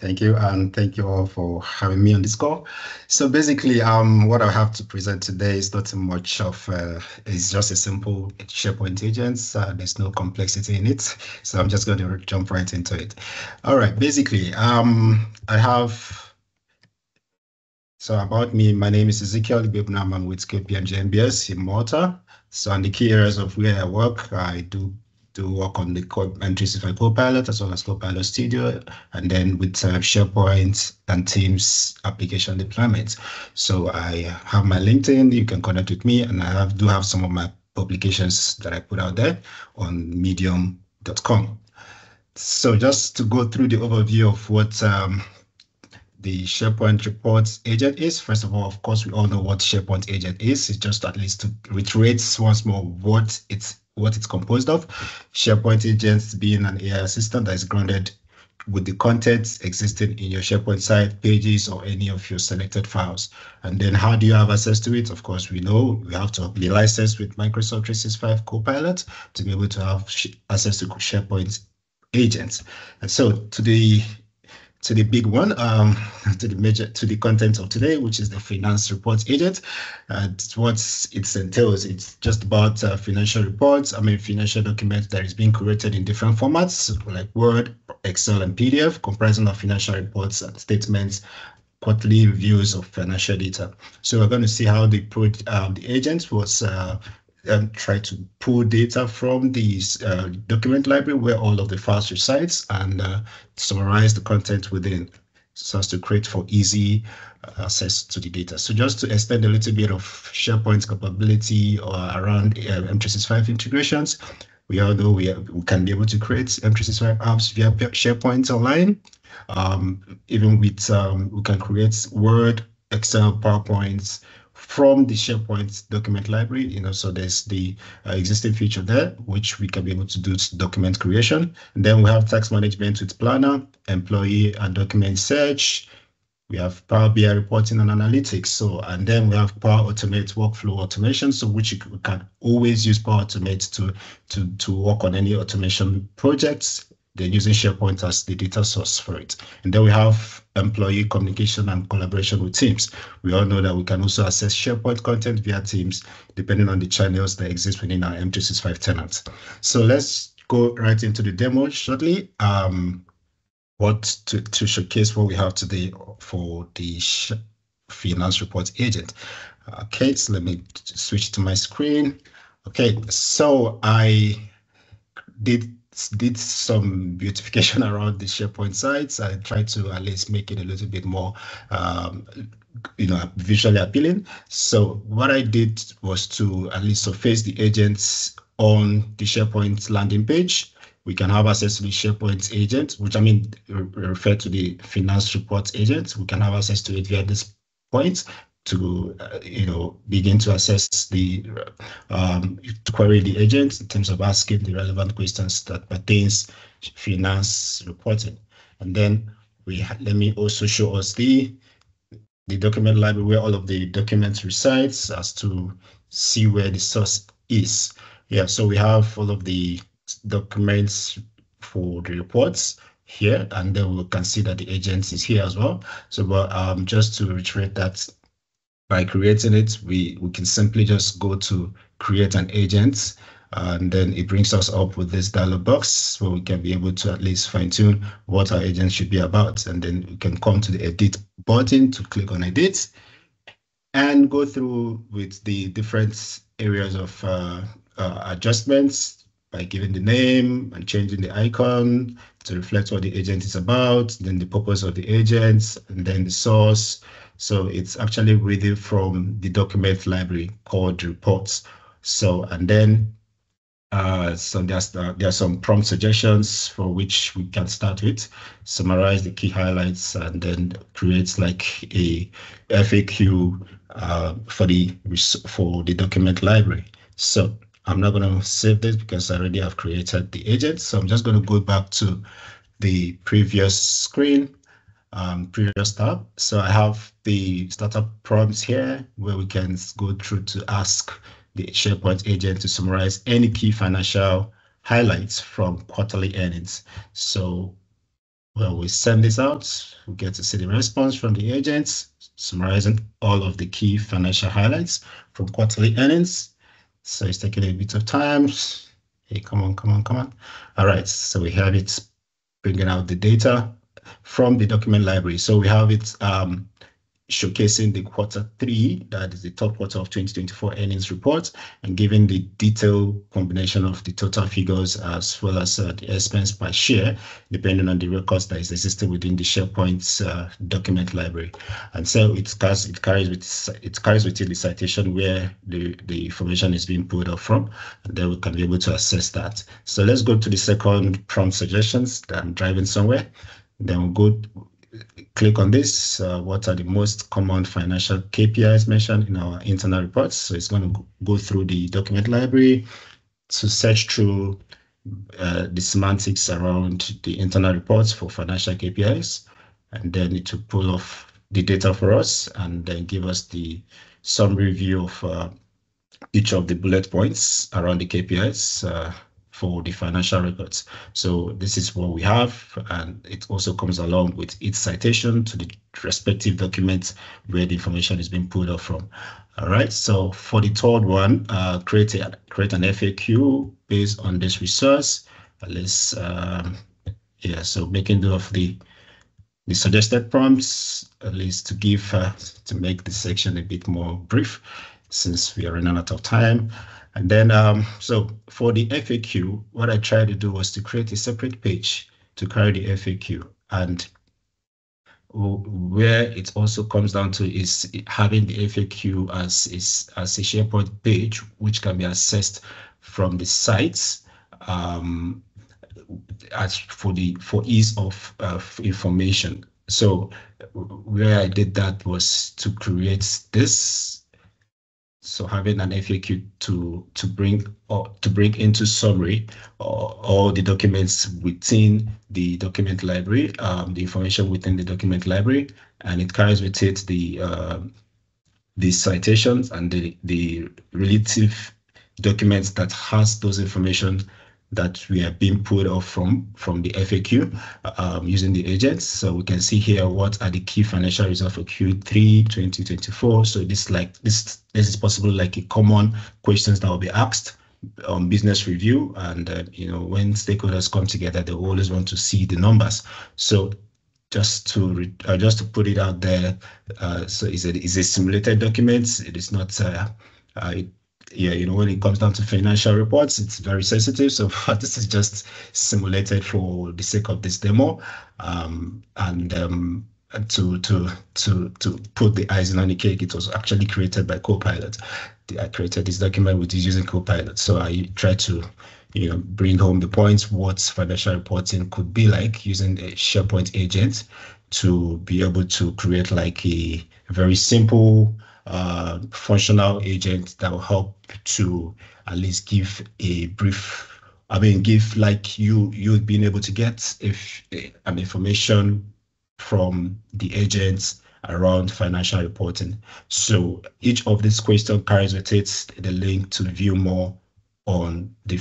thank you, and thank you all for having me on this call. So basically, um, what I have to present today is not much of, uh, it's just a simple SharePoint agents. Uh, there's no complexity in it, so I'm just going to jump right into it. All right, basically, um, I have. So about me, my name is Ezekiel Ibegbunam. I'm with KPMG MBS in Malta. So in the key areas of where I work, I do to work on the M365 Copilot as well as Copilot Studio, and then with uh, SharePoint and Teams application deployment. So I have my LinkedIn, you can connect with me, and I have, do have some of my publications that I put out there on medium.com. So just to go through the overview of what um, the SharePoint reports agent is. First of all, of course, we all know what SharePoint agent is. It's just at least to reiterate once more what it's what it's composed of. SharePoint agents being an AI assistant that is grounded with the contents existing in your SharePoint site, pages, or any of your selected files. And then how do you have access to it? Of course, we know we have to be licensed with Microsoft 365 Copilot to be able to have access to SharePoint agents. And so to the to the big one, um, to the major, to the content of today, which is the finance reports agent. Uh, what it entails, it's just about uh, financial reports. I mean, financial documents that is being created in different formats like Word, Excel, and PDF, comprising of financial reports and statements, quarterly views of financial data. So we're going to see how the, uh, the agent was uh, and try to pull data from these uh, document library where all of the files resides and uh, summarize the content within so as to create for easy uh, access to the data. So just to extend a little bit of SharePoint capability or around uh, M365 integrations, we all know we, we can be able to create M365 apps via SharePoint online. Um, even with, um, we can create Word, Excel, PowerPoints, from the SharePoint document library. You know, so there's the uh, existing feature there, which we can be able to do document creation. And then we have tax management with Planner, employee and document search. We have Power BI reporting and analytics. So, and then we have Power Automate workflow automation, so which you can always use Power Automate to to to work on any automation projects they're using SharePoint as the data source for it. And then we have employee communication and collaboration with Teams. We all know that we can also access SharePoint content via Teams, depending on the channels that exist within our M365 tenants. So let's go right into the demo shortly. Um, what to, to showcase what we have today for the finance report agent. Okay, so let me switch to my screen. Okay, so I did did some beautification around the SharePoint sites. I tried to at least make it a little bit more, um, you know, visually appealing. So what I did was to at least surface the agents on the SharePoint landing page. We can have access to the SharePoint agent, which I mean, refer to the finance report agent. We can have access to it via this point to uh, you know begin to assess the um, to query the agent in terms of asking the relevant questions that pertains finance reporting. And then we let me also show us the the document library where all of the documents resides as to see where the source is. Yeah so we have all of the documents for the reports here and then we can see that the agent is here as well. So but um just to reiterate that by creating it, we, we can simply just go to create an agent and then it brings us up with this dialog box where we can be able to at least fine tune what our agent should be about. And then we can come to the edit button to click on edit and go through with the different areas of uh, uh, adjustments by giving the name and changing the icon to reflect what the agent is about, then the purpose of the agent, and then the source, so it's actually reading from the document library called reports. So, and then uh, so there's uh, there are some prompt suggestions for which we can start with, summarize the key highlights, and then create like a FAQ uh, for the for the document library. So I'm not going to save this because I already have created the agent. So I'm just going to go back to the previous screen um, previous tab. So I have the startup prompts here where we can go through to ask the SharePoint agent to summarize any key financial highlights from quarterly earnings. So when we send this out, we get to see the response from the agents, summarizing all of the key financial highlights from quarterly earnings. So it's taking a bit of time. Hey, come on, come on, come on. All right, so we have it bringing out the data from the document library. So we have it um, showcasing the quarter three, that is the top quarter of 2024 earnings report, and giving the detailed combination of the total figures as well as uh, the expense per share, depending on the records that is existing within the SharePoint uh, document library. And so it carries it carries with it carries with it the citation where the, the information is being pulled up from, and then we can be able to assess that. So let's go to the second prompt suggestions that I'm driving somewhere. Then we'll go click on this, uh, what are the most common financial KPIs mentioned in our internal reports. So it's going to go through the document library to search through uh, the semantics around the internal reports for financial KPIs, and then it will pull off the data for us and then give us the summary view of uh, each of the bullet points around the KPIs. Uh, for the financial records. So this is what we have, and it also comes along with its citation to the respective documents where the information is being pulled off from. All right, so for the third one, uh, create, a, create an FAQ based on this resource. Let's, um, yeah, so making do of the the suggested prompts, at least to give, uh, to make the section a bit more brief, since we are running out of time. And then, um, so for the FAQ, what I tried to do was to create a separate page to carry the FAQ. And where it also comes down to is having the FAQ as, is, as a SharePoint page, which can be accessed from the sites um, as for the for ease of uh, information. So where I did that was to create this so having an FAQ to to bring or to bring into summary all, the documents within the document library, um, the information within the document library, and it carries with it the uh, the citations and the the relative documents that has those information that we are being pulled off from from the FAQ um, using the agents. So we can see here what are the key financial results for Q3 2024. So this like this this is possible like a common questions that will be asked on business review and uh, you know when stakeholders come together they always want to see the numbers so just to uh, just to put it out there uh, so is it is a simulated document it is not uh, uh it yeah, you know, when it comes down to financial reports, it's very sensitive. So this is just simulated for the sake of this demo. Um, and um, to to to to put the icing on the cake, it was actually created by Copilot. I created this document which is using Copilot. So I try to you know bring home the points what financial reporting could be like using a SharePoint agent to be able to create like a very simple uh, functional agent that will help to at least give a brief I mean, give like you you being able to get if an information from the agents around financial reporting. So each of these questions carries with it the link to view more on the,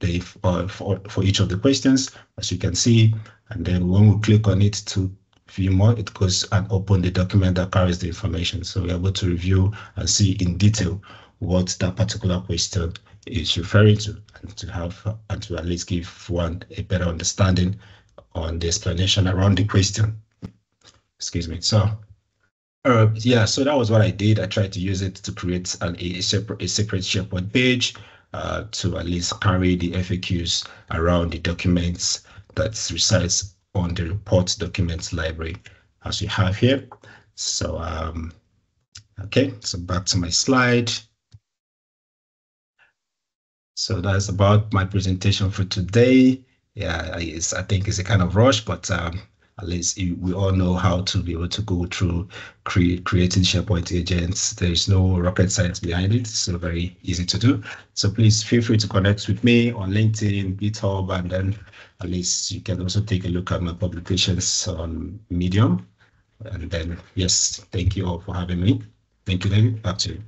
the uh, for, for each of the questions, as you can see. And then when we click on it to view more, it goes and open the document that carries the information. So we're able to review and see in detail what that particular question is referring to and to have and to at least give one a better understanding on the explanation around the question. Excuse me. So uh, yeah, so that was what I did. I tried to use it to create an, a, separate, a separate SharePoint page uh, to at least carry the FAQs around the documents that resides on the reports documents library as we have here. So, um, okay, so back to my slide. So that's about my presentation for today. Yeah, I think it's a kind of rush, but um, at least we all know how to be able to go through cre creating SharePoint agents. There is no rocket science behind it, so very easy to do. So please feel free to connect with me on LinkedIn, GitHub, and then at least you can also take a look at my publications on Medium. And then, yes, thank you all for having me. Thank you, David. Back to you.